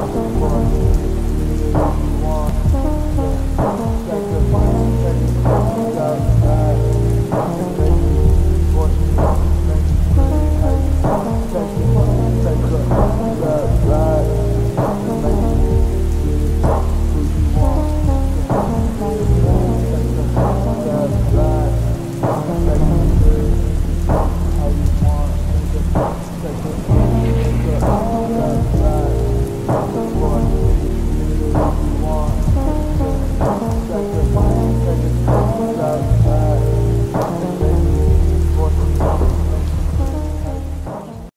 了。